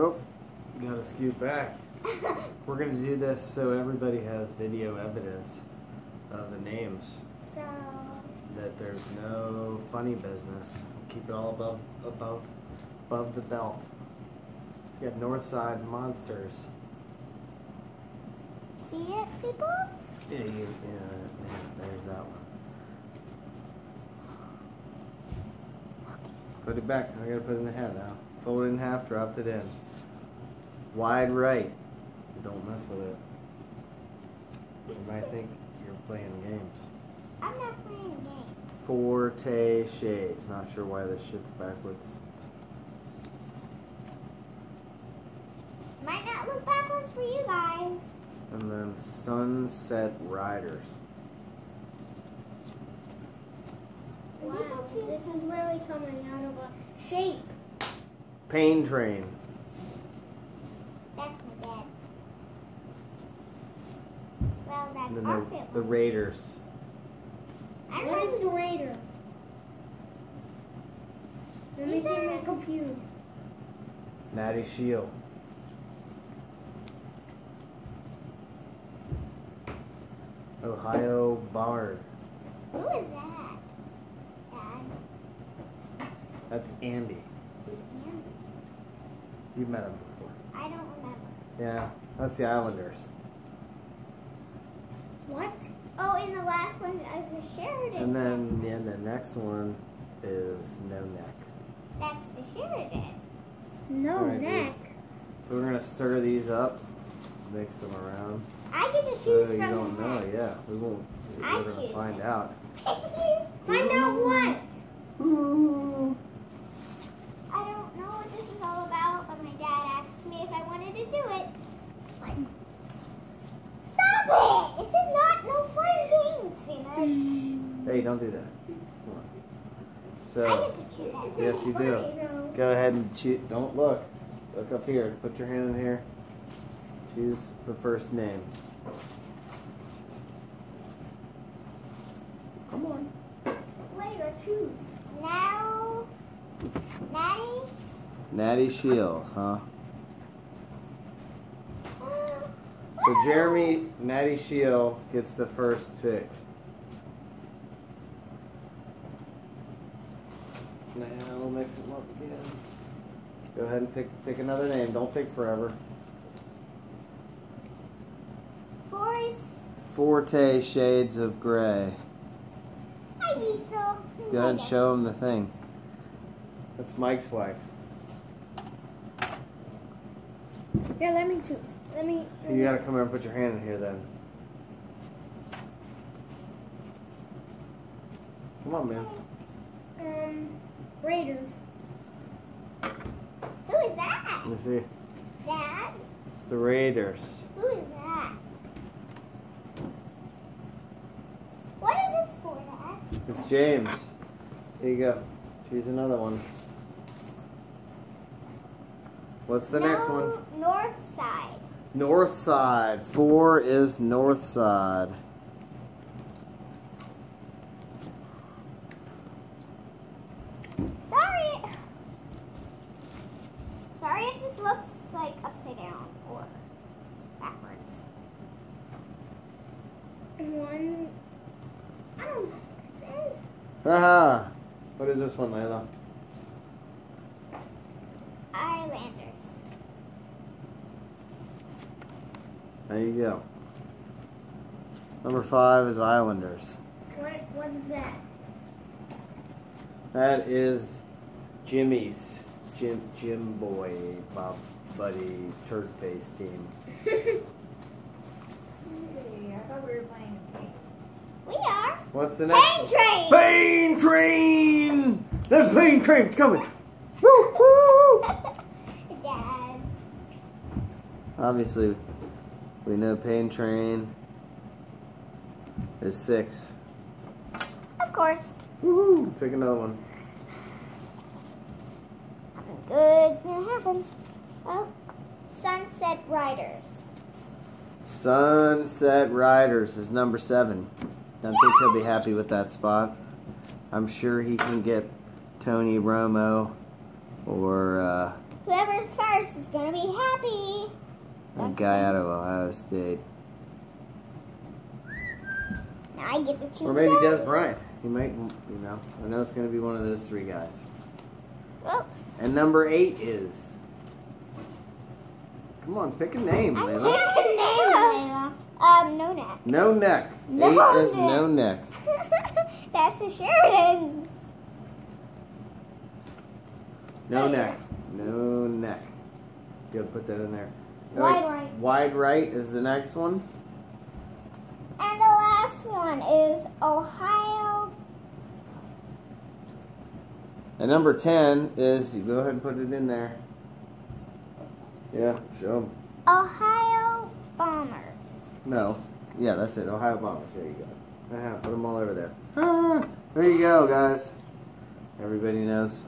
Oh, gotta scoot back. We're gonna do this so everybody has video evidence of the names. so, That there's no funny business. Keep it all above above above the belt. You got Northside Monsters. see it, people? Yeah, you, yeah, yeah, there's that one. Put it back. I gotta put it in the hat now. Fold it in half, dropped it in. Wide right. Don't mess with it. You might think you're playing games. I'm not playing games. Forte Shades. Not sure why this shit's backwards. Might not look backwards for you guys. And then Sunset Riders. Wow, This is really coming out of a shape. Pain Train. That's my dad. Well, that's And then our the, family. the Raiders. I What is the. Raiders? You're These making me are- confused. Natty Shield. Ohio Bard. Who is that? Dad. That's Andy. Who's Andy? You've met him before. I don't remember. Yeah, that's the Islanders. What? Oh, in the last one, is was a Sheridan. And then yeah, the next one is No Neck. That's the Sheridan. No Alright, dude. neck. So we're gonna stir these up, mix them around. I get to So choose you don't the know, yeah. We won't. We're gonna choose. find out. Find out what? I don't know what this is all about, but my dad asked me if I wanted to do it. Stop it! This is not no fun games, Phoenix. Hey, don't do that. So get to choose that. yes, you do. Go ahead and choose. Don't look. Look up here. Put your hand in here. Choose the first name. Come on. Later, choose. Now, Natty. Natty Shield, huh? Uh, so Jeremy Natty Shield gets the first pick. Now mix them up again. Go ahead and pick pick another name. Don't take forever. Forest. Forte Shades of Gray. Hi, Diesel. Go ahead and show him the thing. That's Mike's wife. Yeah, let me choose. Let me. let You me- gotta come here and put your hand in here then. Come on, man. Um, Raiders. Who is that? Let me see. Dad? It's the Raiders. Who is that? What is this for, Dad? It's James. Here you go. Choose another one. What's the next one? North side. North side. Four is north side. Looks like upside down or backwards. One. I don't know what this is. Haha. What is this one, Layla? Islanders. There you go. Number five is Islanders. What? What is that? That is Jimmy's Jim Jim Boy Bob Buddy Turd Face team. Hey, I thought we were playing a game. We are. What's the next Pain train. Pain Train! The Pain Train's coming! Woo, woo, woo. Dad. Obviously, we know Pain Train is six. Of course. Woo! Pick another one. Good's gonna happen. Oh, Sunset Riders. Sunset Riders is number seven. Don't think he'll be happy with that spot. I'm sure he can get Tony Romo or uh, Whoever's first is gonna be happy. That guy out of Ohio State. Now I get to choose. Or maybe. Dez Bryant. He might, you know. I know it's going to be one of those three guys. Oh, And number eight is. Come on, pick a name, I Layla. have a name, Layla. Um, no neck. No neck. No eight is no neck. That's the Sheridan's. No neck. No neck. Good, put that in there. Wide wait. right. Wide right is the next one. And the last one is Ohio. And number 10 is, you go ahead and put it in there. Yeah, show 'em. Ohio Bomber. No. Yeah, that's it. Ohio Bombers. There you go. Uh-huh. Put them all over there. Ah, there you go, guys. Everybody knows